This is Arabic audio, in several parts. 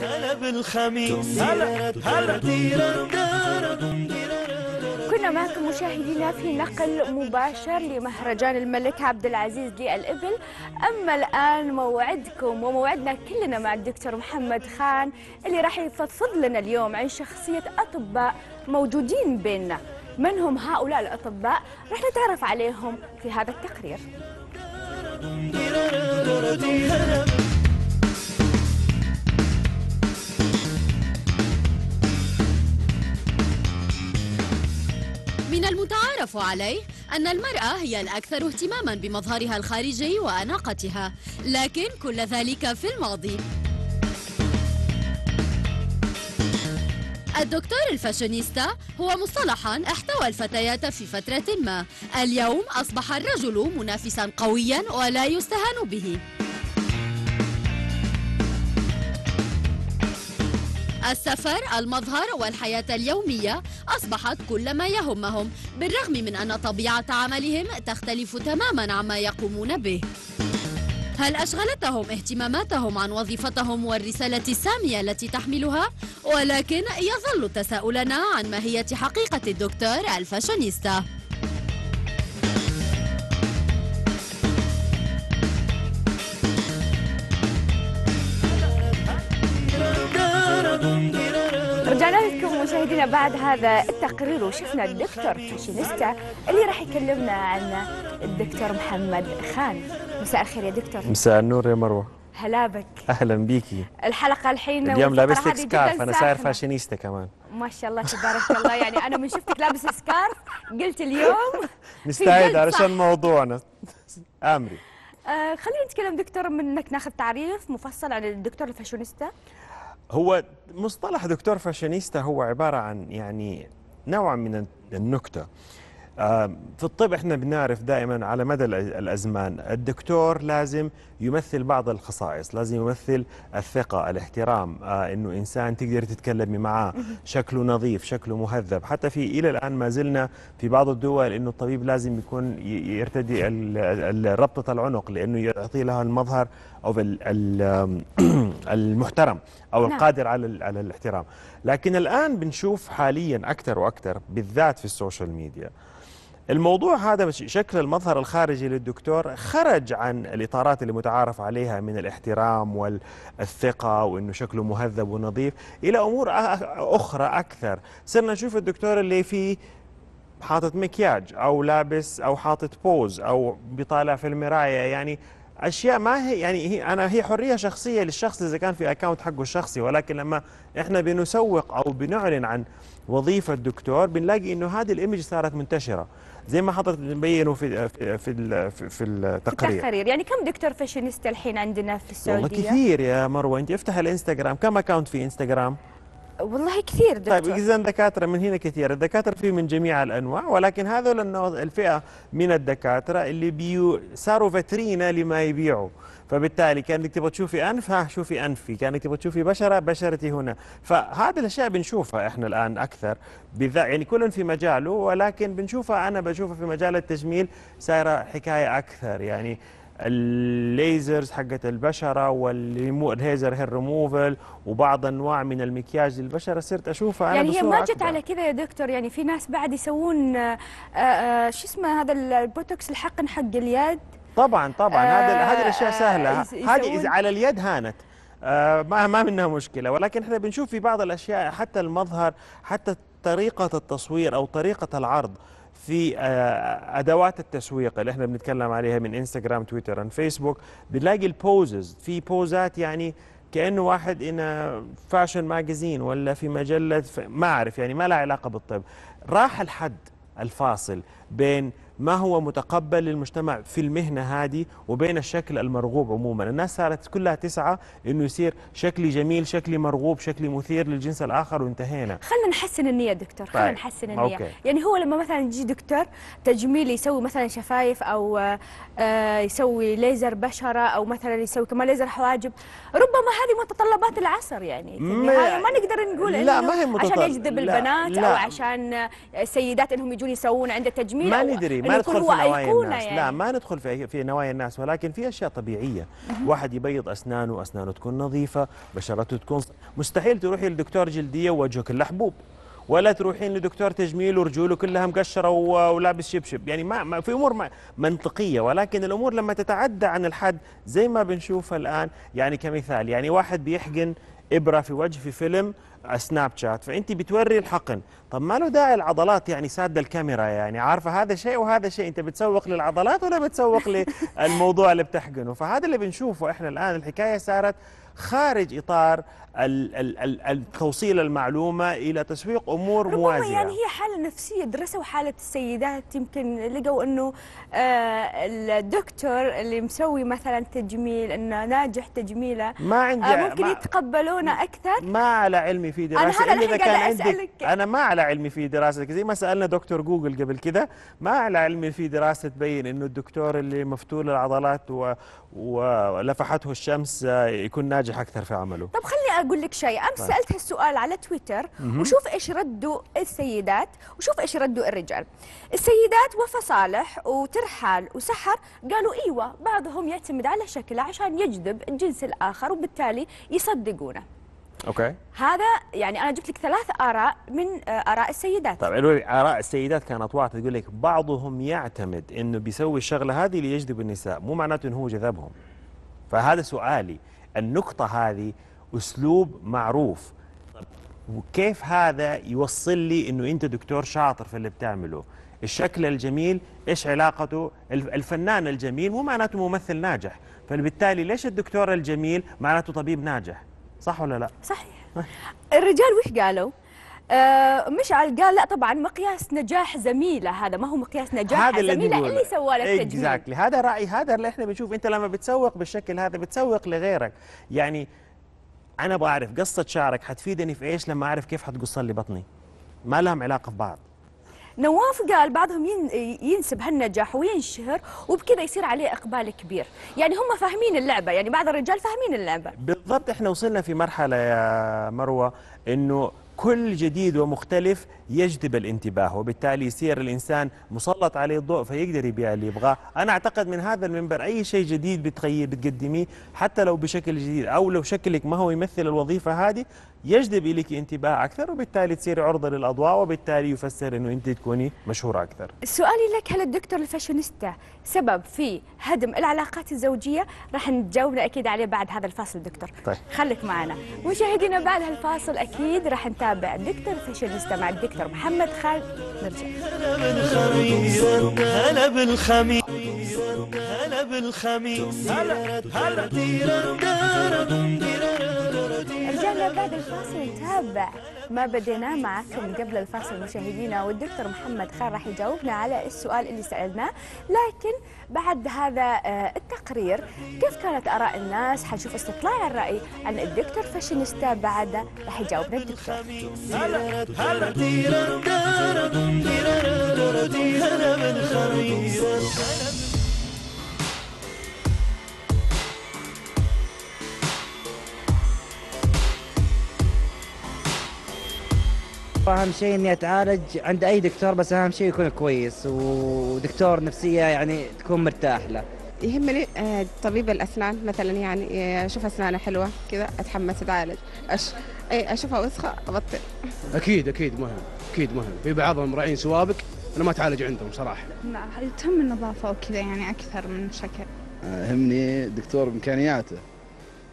هلا بالخميس هلا هلا كنا معكم مشاهدينا في نقل مباشر لمهرجان الملك عبد العزيز للإبل أما الآن موعدكم وموعدنا كلنا مع الدكتور محمد خان اللي راح يفضفض لنا اليوم عن شخصية أطباء موجودين بيننا من هم هؤلاء الأطباء راح نتعرف عليهم في هذا التقرير المتعارف عليه أن المرأة هي الأكثر اهتماما بمظهرها الخارجي وأناقتها لكن كل ذلك في الماضي. الدكتور الفاشونيستا هو مصطلحا احتوى الفتيات في فترة ما. اليوم أصبح الرجل منافسا قويا ولا يستهان به. السفر المظهر والحياة اليومية أصبحت كل ما يهمهم بالرغم من أن طبيعة عملهم تختلف تماما عما يقومون به هل أشغلتهم اهتماماتهم عن وظيفتهم والرسالة السامية التي تحملها؟ ولكن يظل تساؤلنا عن ماهية حقيقة الدكتور الفاشونيستا مشاهدينا بعد هذا التقرير وشفنا الدكتور فاشينيستا اللي راح يكلمنا عن الدكتور محمد خان. مساء الخير يا دكتور. مساء النور يا مروة. هلا بك. أهلا بيكي. الحلقة الحين اليوم لابس لك scarf أنا صاير. فاشينيستا كمان. ما شاء الله تبارك الله. يعني أنا من شفتك لابس scarf قلت اليوم نستعد جلد علشان. موضوعنا. آمري. آه خلينا نتكلم دكتور منك ناخذ تعريف مفصل عن الدكتور الفاشونيستا هو مصطلح دكتور فاشينيستا هو عبارة عن يعني نوع من النكتة. آه، في الطب إحنا بنعرف دائما على مدى الأ- الأزمان الدكتور لازم يمثل بعض الخصائص لازم يمثل الثقة الاحترام آه، إنه إنسان تقدر تتكلمي معاه شكله نظيف شكله مهذب. حتى في إلى الآن ما زلنا في بعض الدول إنه الطبيب لازم يكون يرتدي ربطه العنق لإنه يعطي لها المظهر ال- المحترم أو نعم. القادر على على الاحترام. لكن الآن بنشوف حاليا أكثر وأكثر بالذات في ال social media. الموضوع هذا شكل المظهر الخارجي للدكتور خرج عن الإطارات اللي متعارف عليها من الاحترام والثقة وإنه شكله مهذب ونظيف إلى أمور أخرى أكثر. صرنا نشوف الدكتور اللي فيه حاطط مكياج أو لابس أو حاطط pose أو بيطالع في المراية. يعني أشياء ما هي يعني هي أنا هي حرية شخصية للشخص إذا كان في account حقه الشخصي ولكن لما إحنا بنسوق أو بنعلن عن وظيفة دكتور بنلاقي إنه هذه ال image صارت منتشرة. زي ما حضرتك بينوا في في في, في, التقرير. التقرير. يعني كم دكتور فاشونيستا الحين عندنا في السعودية؟ والله كثير يا مروة. أنت افتح الإنستغرام. كم account في إنستغرام؟ والله كثير دكتور. طيب إذا دكاترة من هنا كثير. الدكاترة في من جميع الأنواع ولكن هذول الفئة من الدكاترة اللي بيو صاروا فترينه لما يبيعوا. فبالتالي كأنك تبغى تشوفي أنف ها شوفي أنفي. كأنك تبغى تشوفي بشرة بشرتي هنا. فهذه الأشياء بنشوفها إحنا الآن أكثر. بالذات يعني كل في مجاله ولكن بنشوفها أنا بشوفها في مجال التجميل صايرة حكاية أكثر. يعني ال lasers حقت البشرة والليزر هير ريموفل وبعض أنواع من المكياج للبشرة صرت أشوفها أنا يعني هي ما جت. على كذا يا دكتور يعني في ناس بعد يسوون آه، آه، شو اسمه هذا البوتوكس الحقن حق اليد؟ طبعا طبعا هذا هذه الأشياء آه، سهله هذه على اليد هانت. آه، ما ما منها مشكلة. ولكن إحنا بنشوف في بعض الأشياء حتى المظهر حتى طريقة التصوير أو طريقة العرض في آه، أدوات التسويق اللي إحنا بنتكلم عليها من انستغرام تويتر فيسبوك بنلاقي ال poses في poseات يعني كأنه واحد in fashion magazine ولا في مجلة ما أعرف يعني ما لها علاقة بالطب. راح الحد الفاصل بين ما هو متقبل للمجتمع في المهنة هذه وبين الشكل المرغوب عموما الناس صارت كلها تسعى إنه يصير شكلي جميل شكلي مرغوب شكلي مثير للجنس الآخر وانتهينا خلينا نحسن النية دكتور خلينا طيب، نحسن النية okay. يعني هو لما مثلا يجي دكتور تجميل يسوي مثلا شفايف أو آه، آه، يسوي ليزر بشرة أو مثلا يسوي كمان ليزر حواجب ربما هذه متطلبات العصر يعني في ما- ما نقدر نقول لا، ما هي عشان متطل- يجذب لا، البنات لا. أو عشان السيدات إنهم يجون يسوون عنده تجميل ما أو ندري، ما يكون ندخل في نوايا الناس. يعني. لا ما ندخل في في نوايا الناس ولكن في أشياء طبيعية. واحد يبيض أسنانه أسنانه تكون نظيفة بشرته تكون مستحيل تروحي لدكتور جلدية ووجهه كله حبوب ولا تروحين لدكتور تجميل ورجوله كلها مقشرة ولابس شبشب. يعني ما, ما في أمور ما منطقية ولكن الأمور لما تتعدى عن الحد زي ما بنشوفها الآن يعني كمثال يعني واحد بيحقن إبرة في وجه في فيلم سناب شات فأنت بتوري الحقن. طب ما له داعي العضلات يعني سادة الكاميرا يعني؟ عارفة هذا شيء وهذا شيء أنت بتسوق للعضلات ولا بتسوق للموضوع اللي بتحقنه؟ فهذا اللي بنشوفه إحنا الآن. الحكاية صارت خارج إطار ال- ال- ال- التوصيل المعلومة إلى تسويق أمور ربما موازية. يعني هي حالة نفسية درسوا حالة السيدات يمكن لقوا إنه آه الدكتور اللي مسوي مثلا تجميل إنه ناجح تجميله ما عندي آه ممكن يتقبلونه أكثر؟ ما على علمي في دراسة هذا إلا الحين إذا كان عندك. أنا ما على علمي في دراسة زي ما سألنا دكتور جوجل قبل كده ما على علمي في دراسة تبين إنه الدكتور اللي مفتول العضلات و... ولفحته الشمس آه، يكون ناجح أكثر في عمله. طب خليني أقول لك شيء. أمس طيب. سألت هالسؤال على تويتر وشوف إيش ردوا السيدات وشوف إيش ردوا الرجال. السيدات وفاء صالح وترحال وسحر قالوا إيوه بعضهم يعتمد على شكله عشان يجذب الجنس الآخر وبالتالي يصدقونه. أوكي. هذا يعني أنا جبت لك ثلاث آراء من آه، آراء السيدات. طيب لي آراء السيدات كانت واضحه تقول لك بعضهم يعتمد إنه بيسوي الشغلة هذه ليجذب النساء مو معناته إنه هو جذبهم. فهذا سؤالي. النقطة هذه أسلوب معروف. وكيف هذا يوصل لي إنه أنت دكتور شاطر في اللي بتعمله؟ الشكل الجميل إيش علاقته؟ الف- الفنان الجميل مو معناته ممثل ناجح. فبالتالي ليش الدكتور الجميل معناته طبيب ناجح؟ صح ولا لا؟ صحيح. الرجال وش قالوا؟ آه مشعل قال لا طبعا مقياس نجاح زميله هذا ما هو مقياس نجاح هذا اللي زميله اللي سوى لك تجميل. هذا رايي هذا اللي إحنا بنشوف. أنت لما بتسوق بالشكل هذا بتسوق لغيرك. يعني أنا أبغى اعرف قصة شعرك حتفيدني في إيش لما أعرف كيف حتقص لي بطني. ما لهم علاقة في بعض. نواف قال بعضهم ين- ينسب هالنجاح وينشهر وبكذا يصير عليه إقبال كبير. يعني هم فاهمين اللعبة يعني بعض الرجال فاهمين اللعبة. بالضبط إحنا وصلنا في مرحلة يا مروة إنه كل جديد ومختلف يجذب الانتباه وبالتالي يصير الإنسان مسلط عليه الضوء فيقدر يبيع اللي يبغاه، أنا أعتقد من هذا المنبر أي شيء جديد بتغير بتقدميه حتى لو بشكل جديد أو لو شكلك ما هو يمثل الوظيفة هذه يجذب إليك انتباه أكثر وبالتالي تصيري عرضة للأضواء وبالتالي يفسر إنه أنت تكوني مشهورة أكثر. سؤالي لك هل الدكتور الفاشونيستا سبب في هدم العلاقات الزوجية؟ راح نجاوبنا أكيد عليه بعد هذا الفاصل دكتور. طيب. خليك معنا. مشاهدينا بعد هالفاصل أكيد راح نتابع دكتور فاشونيستا مع الدكتور محمد خالد نرجع هلا بالخميس هلا بالخميس. هلا هلا. بعد الفاصل نتابع ما بديناه معكم قبل الفاصل مشاهدينا والدكتور محمد خان راح يجاوبنا على السؤال اللي سألناه. لكن بعد هذا آه، التقرير كيف كانت آراء الناس؟ حنشوف استطلاع الرأي عن الدكتور فاشينيستا بعد. راح يجاوبنا الدكتور. هلا هلا. أهم شيء إني أتعالج عند أي دكتور بس أهم شيء يكون كويس ودكتور نفسية يعني تكون مرتاح له. يهمني آه، طبيب الأسنان مثلا يعني آه، أشوف أسنانه حلوة كذا أتحمس أتعالج. أش... أي أشوفها وسخة أبطل أكيد أكيد مهم أكيد مهم. في بعضهم راعين سوابق أنا ما أتعالج عندهم صراحة. لا تهم النظافة وكذا يعني أكثر من شكل؟ يهمني دكتور بإمكانياته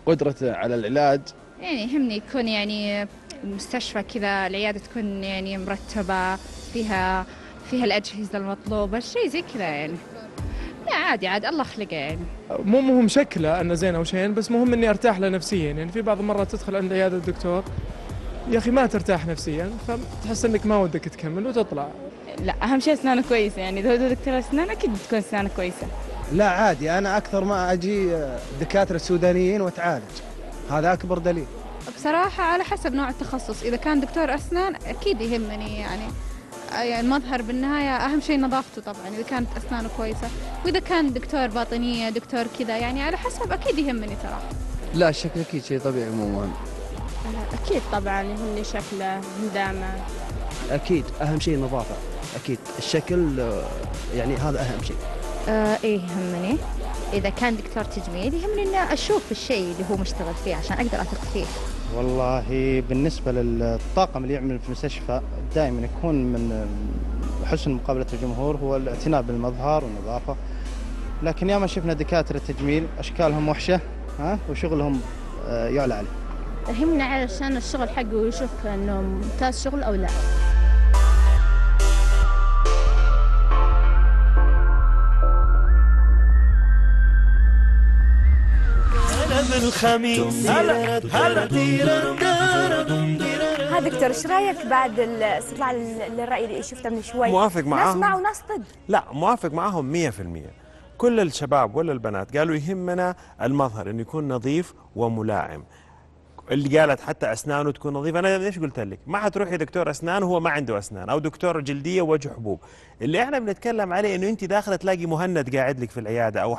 قدرته على العلاج. يعني يهمني يكون يعني المستشفى كذا العيادة تكون يعني مرتبة فيها فيها الأجهزة المطلوبة شيء زي كذا يعني. لا عادي عاد الله خلقه يعني. مو مهم شكله أنه زين أو شين بس مهم إني أرتاح له نفسيا. يعني في بعض المرات تدخل عند عيادة الدكتور يا أخي ما ترتاح نفسيا. فتحس إنك ما ودك تكمل وتطلع. لا أهم شيء أسنانه كويسة. يعني هو دكتور أسنان أكيد تكون أسنانه كويسة. لا عادي. أنا أكثر ما أجي دكاترة سودانيين وأتعالج. هذا أكبر دليل. بصراحة على حسب نوع التخصص. إذا كان دكتور أسنان أكيد يهمني يعني يعني المظهر بالنهاية أهم شيء نظافته طبعا إذا كانت أسنانه كويسة. وإذا كان دكتور باطنية دكتور كذا يعني على حسب أكيد يهمني صراحة. لا الشكل أكيد شيء طبيعي مو مهم أكيد طبعا يهمني شكله هندامه أكيد أهم شيء النظافه أكيد الشكل آه، يعني هذا أهم شيء. آه إيه يهمني. إذا كان دكتور تجميل يهمني إني أشوف الشيء اللي هو مشتغل فيه عشان أقدر أثق فيه. والله بالنسبة للطاقم اللي يعمل في المستشفى دائما يكون من حسن مقابلة الجمهور هو الاعتناء بالمظهر والنظافة. لكن ياما شفنا دكاترة تجميل أشكالهم وحشة ها؟ وشغلهم آه، يعلى عليه. يهمني علشان الشغل حقه ويشوف إنه ممتاز شغل أو لا. هلا بالخميس هلا هلا. ها دكتور إيش رأيك بعد الاستطلاع لل- للرأي اللي شفته من شوي؟ موافق ناس معاهم. مع وناس ضد. لا موافق معهم 100% كل الشباب ولا البنات قالوا يهمنا المظهر إنه يكون نظيف وملائم. اللي قالت حتى أسنانه تكون نظيفة. أنا ليش قلت لك؟ ما حتروحي دكتور أسنان وهو ما عنده أسنان أو دكتور جلدية ووجه حبوب. اللي إحنا بنتكلم عليه إنه أنت داخلة تلاقي مهند قاعد لك في العيادة أو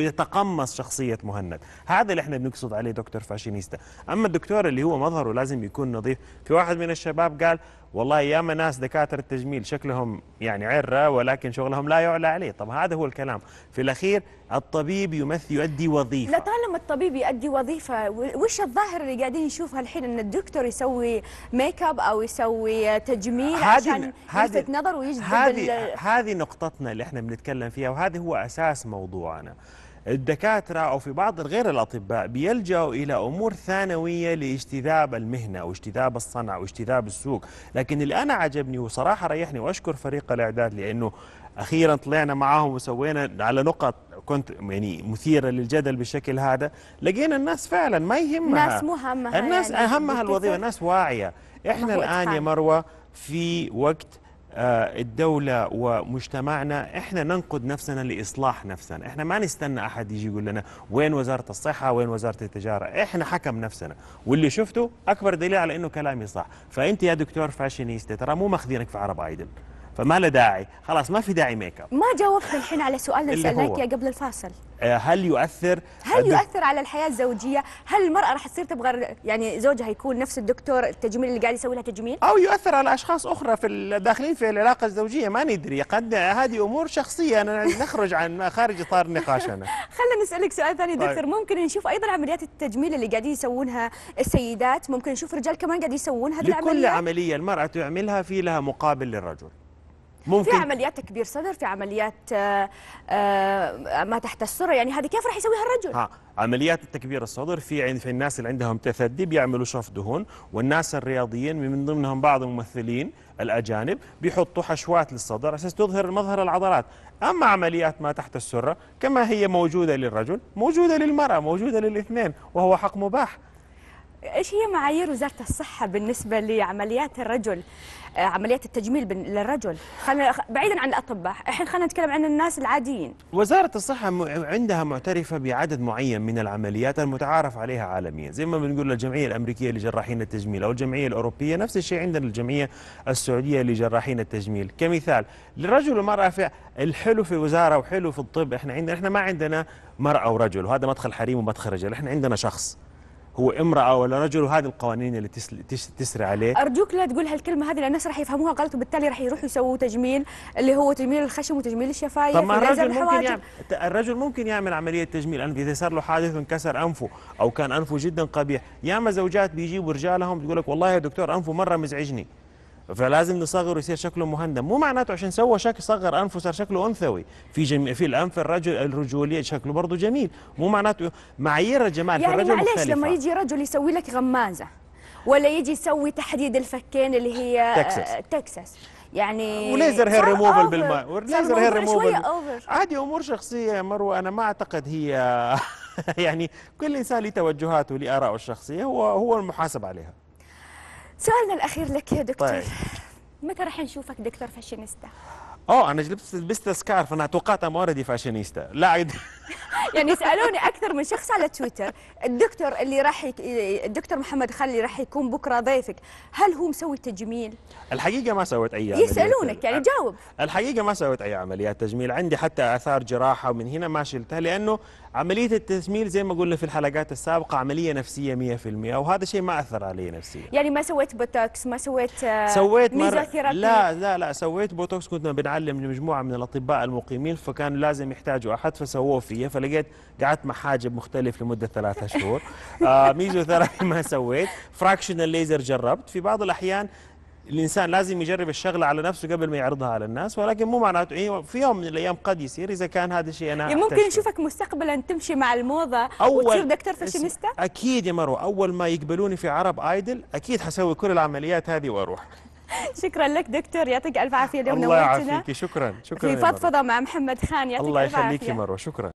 يتقمص شخصية مهند. هذا اللي إحنا بنقصد عليه دكتور فاشينيستا. أما الدكتور اللي هو مظهره لازم يكون نظيف. في واحد من الشباب قال والله ياما ناس دكاترة التجميل شكلهم يعني عرة ولكن شغلهم لا يعلى عليه. طب هذا هو الكلام. في الأخير الطبيب يمثل يؤدي وظيفة. لا طالما الطبيب يؤدي وظيفة وش الظاهره اللي قاعدين نشوفها الحين إن الدكتور يسوي make up أو يسوي تجميل عشان يلفت نظر ويجذب هذه هذه نقطتنا اللي إحنا بنتكلم فيها وهذا هو أساس موضوعنا. الدكاترة أو في بعض غير الأطباء بيلجأوا إلى أمور ثانوية لاجتذاب المهنة أو اجتذاب الصنعه واجتذاب السوق. لكن اللي أنا عجبني وصراحة ريحني وأشكر فريق الإعداد لأنه أخيرا طلعنا معاهم وسوينا على نقط كنت يعني مثيرة للجدل بالشكل هذا. لقينا الناس فعلا ما يهمها. الناس مو همها الناس يعني. أهمها. الوظيفة الناس واعية. إحنا الآن يا. مروة في وقت الدولة ومجتمعنا إحنا ننقد نفسنا لإصلاح نفسنا. إحنا ما نستنى أحد يجي يقول لنا وين وزارة الصحة وين وزارة التجارة. إحنا حكم نفسنا. واللي شفته أكبر دليل على أنه كلامي صح. فأنت يا دكتور فاشينيستا ترى مو ماخذينك في عرب ايدل فما له داعي. خلاص ما في داعي make up ما جاوبت الحين على سؤالنا اللي؟ سألناك قبل الفاصل. آه، هل يؤثر؟ هل يؤثر على الحياة الزوجية؟ هل المرأة راح تصير تبغى يعني زوجها يكون نفس الدكتور التجميل اللي قاعد يسوي لها تجميل؟ أو يؤثر على أشخاص أخرى في الداخلين في العلاقة الزوجية ما ندري. قد هذه أمور شخصية أنا نخرج عن خارج إطار نقاشنا. خلينا نسألك سؤال ثاني طيب. دكتور. ممكن نشوف أيضا عمليات التجميل اللي قاعدين يسوونها السيدات؟ ممكن نشوف رجال كمان قاعدين يسوون هذه لكل العمليات؟ عملية المرأة تعملها في لها مقابل للرجل. في ممكن عمليات تكبير صدر في عمليات آه، آه، ما تحت السرة يعني هذه كيف راح يسويها الرجل؟ ها عمليات التكبير الصدر في عند في الناس اللي عندهم تثدي بيعملوا شف دهون والناس الرياضيين من ضمنهم بعض الممثلين الأجانب بيحطوا حشوات للصدر على أساس تظهر مظهر العضلات. أما عمليات ما تحت السرة كما هي موجودة للرجل موجودة للمرأة موجودة للاثنين وهو حق مباح. إيش هي معايير وزارة الصحة بالنسبة لعمليات الرجل آه، عمليات التجميل للرجل؟ خلينا بعيدا عن الأطباء إحنا خلينا نتكلم عن الناس العاديين. وزارة الصحة م- عندها معترفة بعدد معين من العمليات المتعارف عليها عالميا زي ما بنقول الجمعية الأمريكية لجراحين التجميل أو الجمعية الأوروبية نفس الشيء عندنا الجمعية السعودية لجراحين التجميل. كمثال للرجل والمرأة في الحلو في وزارة وحلو في الطب إحنا عندنا إحنا ما عندنا مرأة ورجل وهذا مدخل حريم ومدخل رجل إحنا عندنا شخص. هو امرأة ولا رجل؟ وهذه القوانين اللي تسري عليه. أرجوك لا تقول هالكلمة هذه لأن الناس راح يفهموها. غلط وبالتالي راح يروحوا يسووا تجميل اللي هو تجميل الخشم وتجميل الشفايف طب ما الرجل ممكن. يعمل الرجل ممكن يعمل عملية تجميل. انف إذا صار له حادث وانكسر أنفه أو كان أنفه جدا قبيح ياما زوجات بيجيبوا رجالهم تقول لك والله يا دكتور أنفه مرة مزعجني. فلازم نصغره يصير شكله مهندم. مو معناته عشان سوى شكل صغر أنفه صار شكله أنثوي. في جم... في الأنف الرجل الرجولي شكله برضه جميل. مو معناته معايير الجمال في يعني الرجل معليش مختلفة. لما يجي رجل يسوي لك غمازة ولا يجي يسوي تحديد الفكين اللي هي تكساس. آه، تكساس يعني وليزر هير ريموفل. بالماء. وليزر هير ريموفل هذه أمور شخصية يا مروة. أنا ما أعتقد هي يعني كل إنسان له توجهاته لارائه الشخصية. هو هو المحاسب عليها. سؤالنا الأخير لك يا دكتور. طيب. متى راح نشوفك دكتور فاشينيستا؟ آه أنا لبست لبست scarf أنا توقعت I'm already fashionista. لا عيد. يعني سألوني أكثر من شخص على تويتر. الدكتور اللي راح يك... الدكتور محمد اللي راح يكون بكرة ضيفك هل هو مسوي تجميل الحقيقة ما سويت أي عمليات. يسألونك يعني جاوب. الحقيقة ما سويت أي عمليات تجميل. عندي حتى آثار جراحة ومن هنا ما شلتها لأنه عملية التجميل زي ما قلنا في الحلقات السابقة عملية نفسية 100% وهذا شيء ما أثر علي نفسيا. يعني ما سويت بوتوكس ما سويت آه، سويت مرة لا لا لا سويت بوتوكس. كنا بنعلم مجموعة من الأطباء المقيمين فكان لازم يحتاجوا أحد فسووه فيا فلقيت قعدت مع حاجب مختلف لمدة ثلاثة شهور. آه ميزوثيرابي ما سويت fractional laser جربت. في بعض الأحيان الإنسان لازم يجرب الشغلة على نفسه قبل ما يعرضها على الناس ولكن مو معناته إيه في يوم من الأيام قد يصير إذا كان هذا الشيء أنا يعني ممكن نشوفك مستقبلا تمشي مع الموضة أول وتصير دكتور فاشينيستا أكيد يا مروة أول ما يقبلوني في عرب آيدل أكيد حسوي كل العمليات هذه وأروح. شكرا لك دكتور يعطيك ألف عافية اليوم الله نورتنا. يعافيك شكرا شكرا في مروة. فضفضة مع محمد خان يعطيك الله يخليك مروة شكرا.